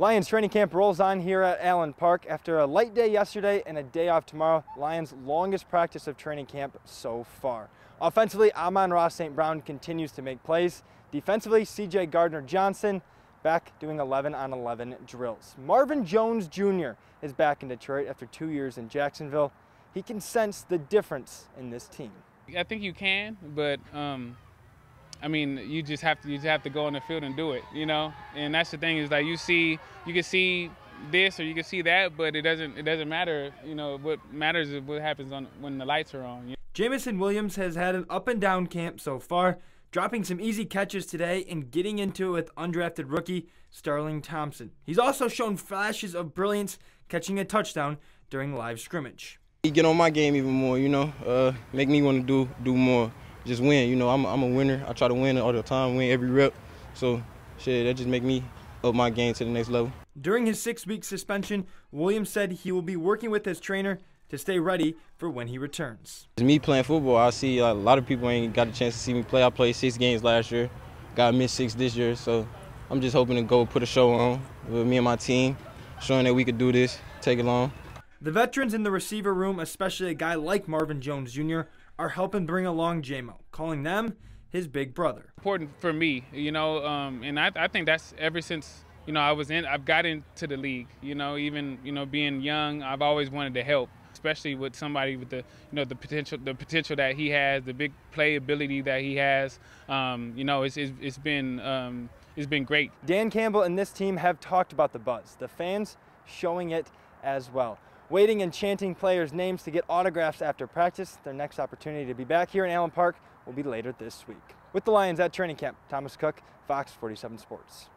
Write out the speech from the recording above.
Lions training camp rolls on here at Allen Park. After a light day yesterday and a day off tomorrow, Lions' longest practice of training camp so far. Offensively, Amon-Ra St. Brown continues to make plays. Defensively, CJ Gardner Johnson back doing 11 on 11 drills. Marvin Jones Jr. is back in Detroit after two years in Jacksonville. He can sense the difference in this team. I think you can, but um, I mean, you just have to you just have to go in the field and do it, you know. And that's the thing is like you see, you can see this or you can see that, but it doesn't it doesn't matter. You know, what matters is what happens on when the lights are on. You know? Jameson Williams has had an up and down camp so far, dropping some easy catches today and getting into it with undrafted rookie Starling Thomas. He's also shown flashes of brilliance, catching a touchdown during live scrimmage. He get on my game even more, you know, uh, make me want to do do more just win. You know, I'm, I'm a winner. I try to win all the time, win every rep. So, shit, that just make me up my game to the next level. During his six-week suspension, Williams said he will be working with his trainer to stay ready for when he returns. Me playing football, I see a lot of people ain't got a chance to see me play. I played six games last year, got missed six this year, so I'm just hoping to go put a show on with me and my team, showing that we could do this, take it long. The veterans in the receiver room, especially a guy like Marvin Jones Jr., are helping bring along Jamo, calling them his big brother. Important for me, you know, um, and I, I think that's ever since you know I was in, I've got into the league. You know, even you know being young, I've always wanted to help, especially with somebody with the you know the potential, the potential that he has, the big playability that he has. Um, you know, it's, it's, it's been um, it's been great. Dan Campbell and this team have talked about the buzz. The fans showing it as well waiting and chanting players' names to get autographs after practice. Their next opportunity to be back here in Allen Park will be later this week. With the Lions at training camp, Thomas Cook, Fox 47 Sports.